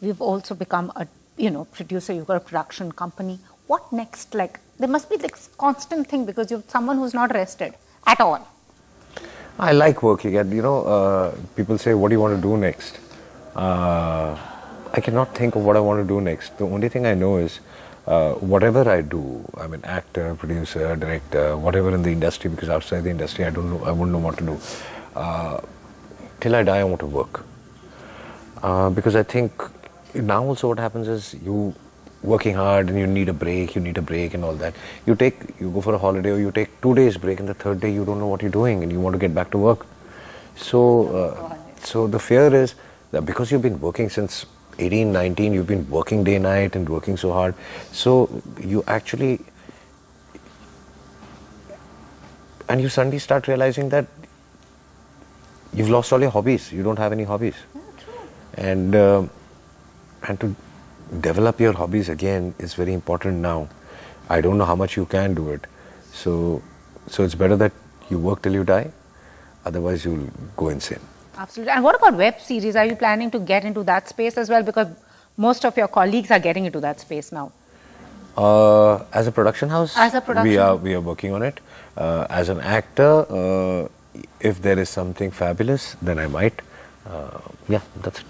We've also become a you know producer. You've got a production company. What next? Like there must be this constant thing because you're someone who's not rested at all. I like working, and you know, uh, people say, "What do you want to do next?" Uh, I cannot think of what I want to do next. The only thing I know is uh, whatever I do, I'm an actor, producer, director, whatever in the industry, because outside the industry, I don't know, I wouldn't know what to do. Uh, till I die, I want to work. Uh, because I think now also what happens is you working hard and you need a break, you need a break and all that. You take, you go for a holiday or you take two days break and the third day you don't know what you're doing and you want to get back to work. So, uh, so the fear is that because you've been working since 18, 19, you've been working day night and working so hard. So you actually, and you suddenly start realizing that you've lost all your hobbies. You don't have any hobbies. And, uh, and to develop your hobbies again is very important now. I don't know how much you can do it. So, so it's better that you work till you die. Otherwise, you'll go insane. Absolutely. And what about web series? Are you planning to get into that space as well? Because most of your colleagues are getting into that space now. Uh, as a production house, As a production- we are we are working on it. Uh, as an actor, uh, if there is something fabulous, then I might. Uh, yeah, that's it.